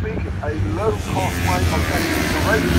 Speak a low-cost way of getting the race.